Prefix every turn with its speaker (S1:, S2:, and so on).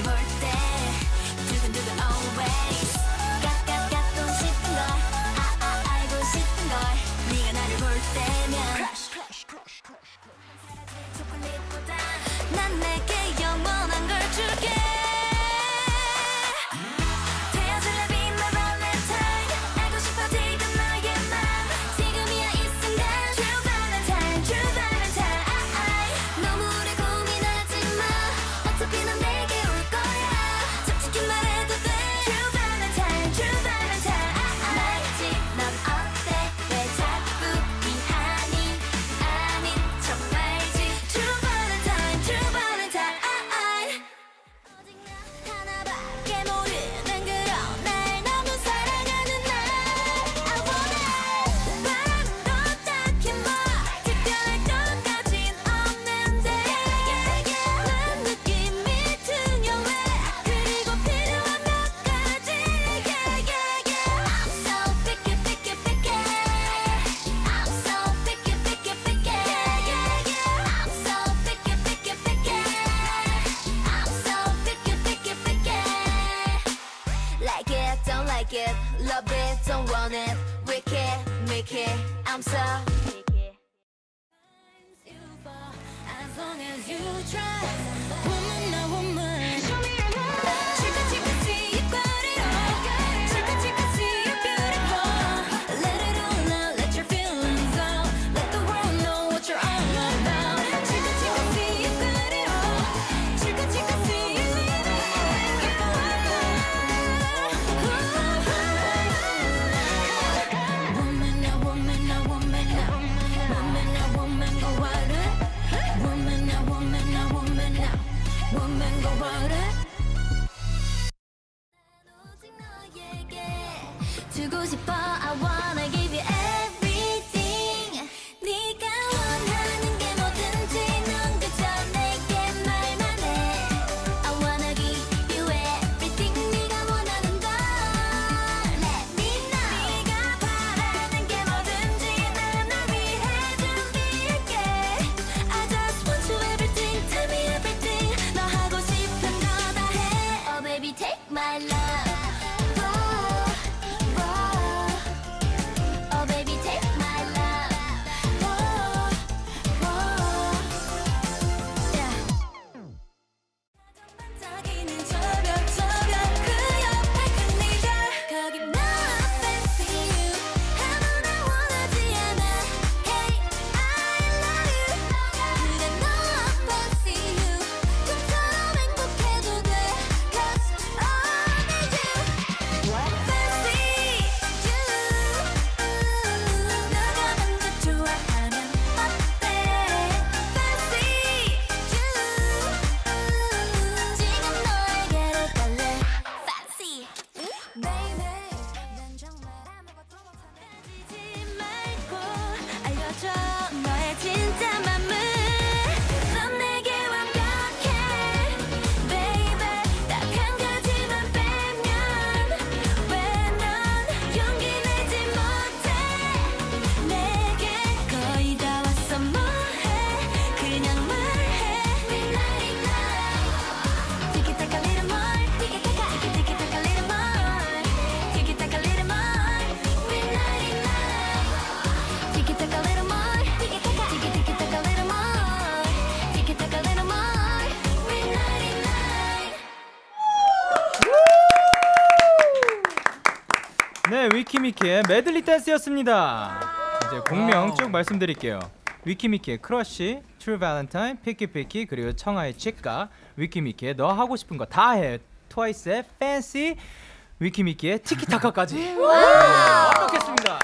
S1: every birthday, driven to the always. take it, I'm so. As long as you 싶어. 네
S2: 위키미키의 메들리 댄스였습니다. 이제 곡명 쭉 말씀드릴게요. 위키미키의 Crush, True Valentine, Picky Picky 그리고 청하의 Chica 위키미키의 너 하고 싶은 거 다 해 트와이스의 Fancy 위키미키의 티키타카까지. 네, 완벽했습니다.